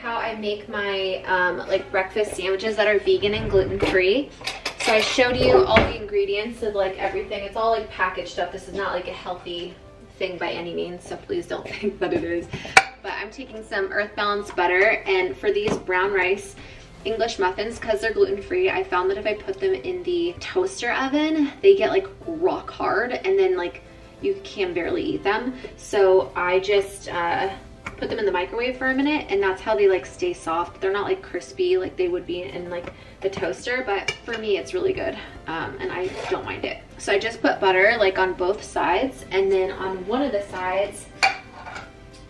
how I make my um, like breakfast sandwiches that are vegan and gluten-free. So I showed you all the ingredients of like everything. It's all like packaged stuff. This is not like a healthy thing by any means, so please don't think that it is. But I'm taking some Earth Balance butter and for these brown rice English muffins, because they're gluten-free, I found that if I put them in the toaster oven, they get like rock hard and then like you can barely eat them. So I just uh, put them in the microwave for a minute and that's how they like stay soft. They're not like crispy like they would be in like the toaster, but for me it's really good um, and I don't mind it. So I just put butter like on both sides and then on one of the sides,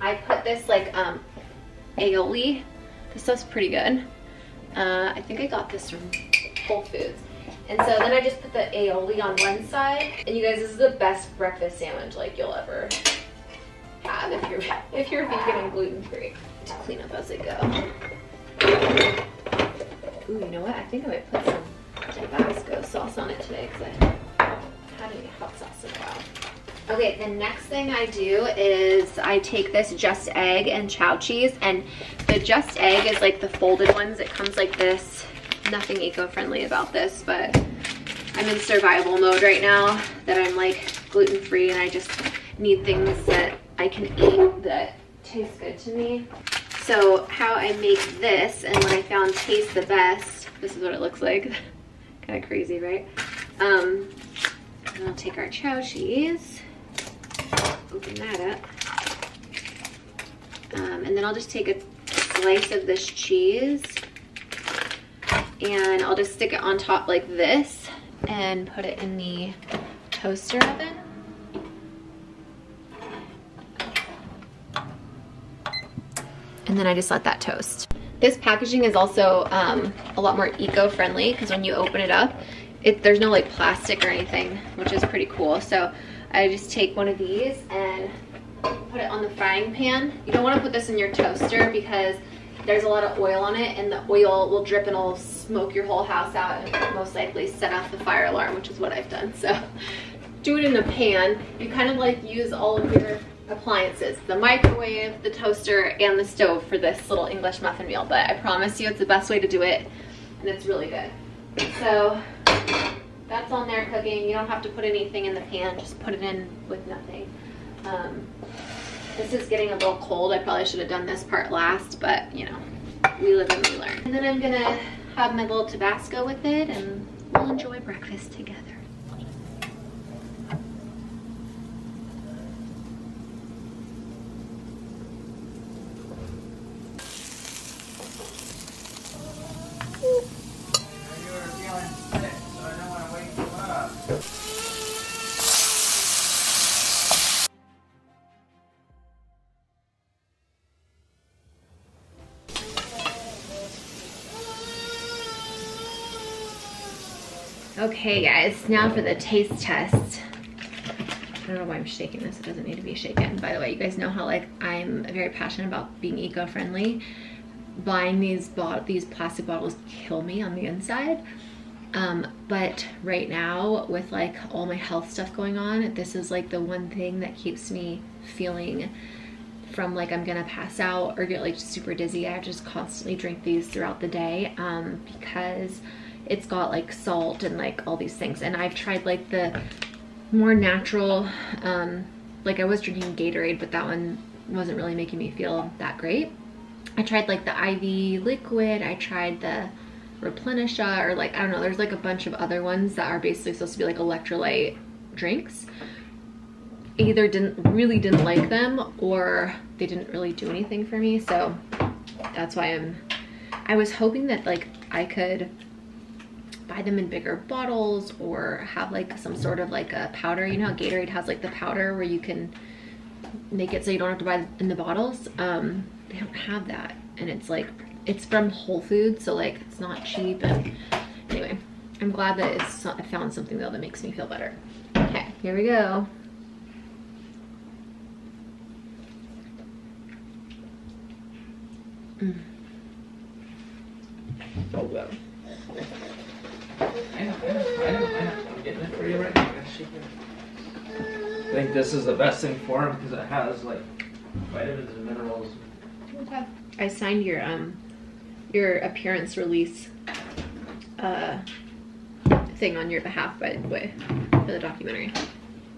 I put this like um, aioli. This stuff's pretty good. Uh, I think I got this from Whole Foods. And so then I just put the aioli on one side. And you guys, this is the best breakfast sandwich like you'll ever have if you're if you're vegan and gluten free. To clean up as I go. Ooh, you know what? I think I might put some Tabasco sauce on it today because I haven't hot sauce in a while. Okay, the next thing I do is I take this Just Egg and Chao cheese and the Just Egg is like the folded ones. It comes like this. Nothing eco-friendly about this, but I'm in survival mode right now that I'm like gluten-free and I just need things that I can eat that tastes good to me. So how I make this and what I found tastes the best, this is what it looks like. kind of crazy, right? Um, and I'll take our Chao cheese open that up. Um, and then I'll just take a slice of this cheese and I'll just stick it on top like this and put it in the toaster oven. And then I just let that toast. This packaging is also um, a lot more eco-friendly because when you open it up, it, there's no like plastic or anything, which is pretty cool. So I just take one of these and put it on the frying pan. You don't want to put this in your toaster because there's a lot of oil on it and the oil will drip and it'll smoke your whole house out and most likely set off the fire alarm, which is what I've done. So do it in the pan. You kind of like use all of your appliances, the microwave, the toaster, and the stove for this little English muffin meal. But I promise you it's the best way to do it and it's really good. So that's on there cooking. You don't have to put anything in the pan, just put it in with nothing. Um, this is getting a little cold. I probably should have done this part last, but you know, we live and we learn. And then I'm gonna have my little Tabasco with it and we'll enjoy breakfast together. Okay guys, now for the taste test. I don't know why I'm shaking this, it doesn't need to be shaken. By the way, you guys know how like I'm very passionate about being eco-friendly. Buying these these plastic bottles kill me on the inside. Um, but right now with like all my health stuff going on, this is like the one thing that keeps me feeling from like I'm gonna pass out or get like super dizzy. I just constantly drink these throughout the day um, because it's got like salt and like all these things. And I've tried like the more natural, um, like I was drinking Gatorade, but that one wasn't really making me feel that great. I tried like the IV liquid. I tried the Replenisha or like, I don't know, there's like a bunch of other ones that are basically supposed to be like electrolyte drinks. Either didn't really didn't like them or they didn't really do anything for me. So that's why I'm, I was hoping that like I could buy them in bigger bottles or have like some sort of like a powder. You know how Gatorade has like the powder where you can make it so you don't have to buy in the bottles. Um, they don't have that. And it's like, it's from Whole Foods, so like it's not cheap. And anyway, I'm glad that it's, I found something though that makes me feel better. Okay, here we go. Mm. Oh, wow. I know, I know, I know, I know. I'm getting it for you right now. I think this is the best thing for him because it has like vitamins and minerals. Okay. I signed your um your appearance release uh thing on your behalf by the way for the documentary.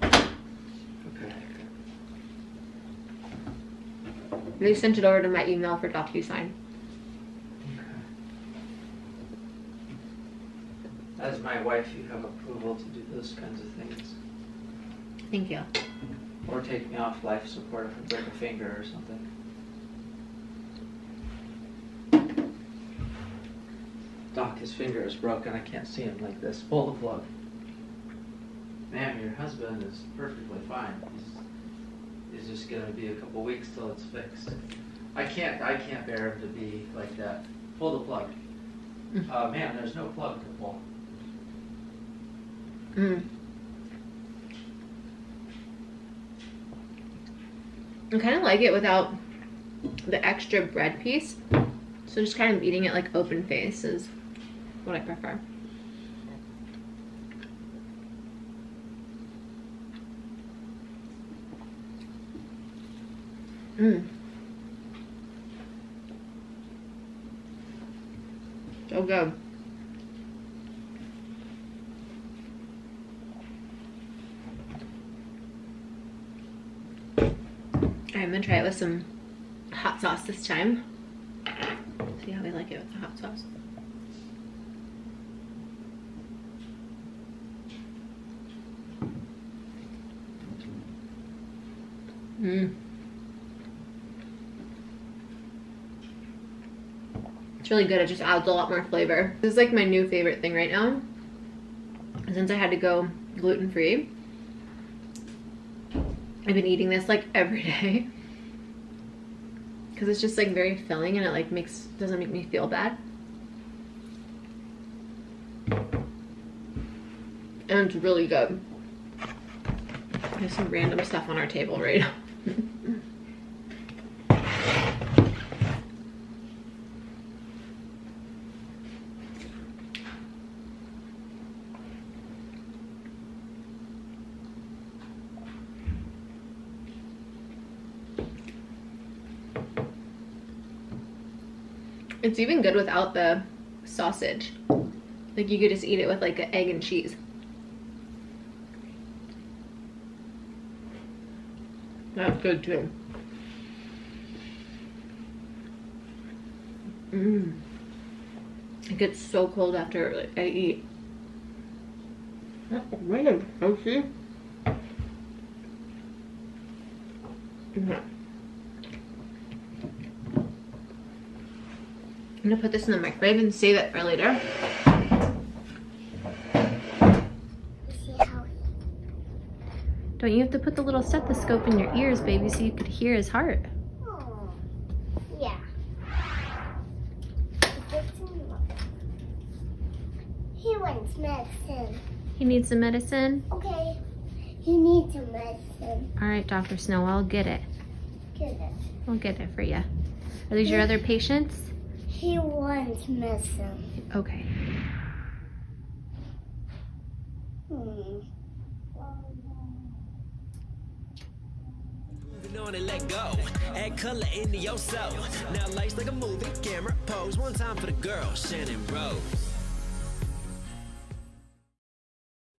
Okay. They sent it over to my email for DocuSign. As my wife, you have approval to do those kinds of things. Thank you. Or take me off life support if I break a finger or something. Doc, his finger is broken. I can't see him like this. Pull the plug. Ma'am, your husband is perfectly fine. He's, he's just gonna be a couple weeks till it's fixed. I can't, I can't bear him to be like that. Pull the plug. Mm. Uh, ma'am, there's no plug to pull. Mm. I kind of like it without the extra bread piece. So just kind of eating it like open face is what I prefer. Mmm. So good. I'm gonna try it with some hot sauce this time. See how we like it with the hot sauce. Mmm. It's really good. It just adds a lot more flavor. This is like my new favorite thing right now. Since I had to go gluten free, I've been eating this like every day because it's just like very filling and it like makes doesn't make me feel bad. And it's really good. There's some random stuff on our table right now. It's even good without the sausage. Like you could just eat it with like an egg and cheese. That's good too. Mmm. It gets so cold after like, I eat. That's really healthy. Mm-hmm. I'm gonna put this in the microwave and save it for later. Don't you have to put the little stethoscope in your ears, baby, so you could hear his heart? Oh, yeah. He wants medicine. He needs some medicine? Okay. He needs some medicine. All right, Dr. Snow, I'll get it. Get it. I'll get it for you. Are these your other patients? He wants medicine. Okay. Hmm. Moving on and let go. Add color into your soul. Now life's like a movie, camera pose. One time for the girl, Channon Rose.